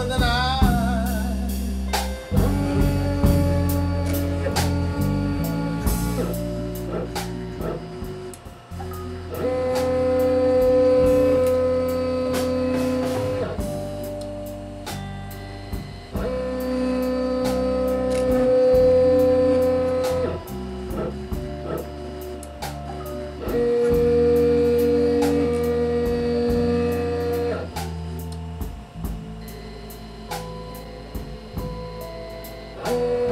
The moment that Thank